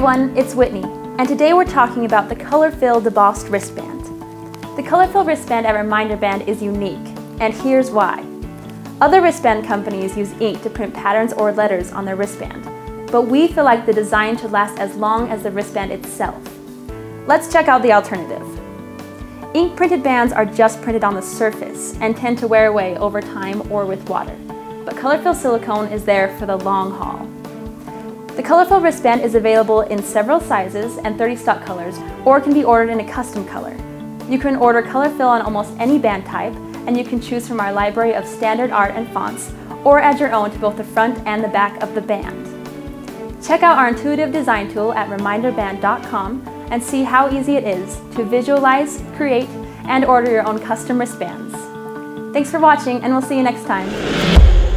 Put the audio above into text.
everyone, it's Whitney, and today we're talking about the Colorfill Debossed Wristband. The Colorfill wristband at Reminderband is unique, and here's why. Other wristband companies use ink to print patterns or letters on their wristband, but we feel like the design should last as long as the wristband itself. Let's check out the alternative. Ink printed bands are just printed on the surface and tend to wear away over time or with water, but Colorfill silicone is there for the long haul. The Colorfill wristband is available in several sizes and 30 stock colors, or can be ordered in a custom color. You can order color fill on almost any band type, and you can choose from our library of standard art and fonts, or add your own to both the front and the back of the band. Check out our intuitive design tool at reminderband.com and see how easy it is to visualize, create, and order your own custom wristbands. Thanks for watching, and we'll see you next time.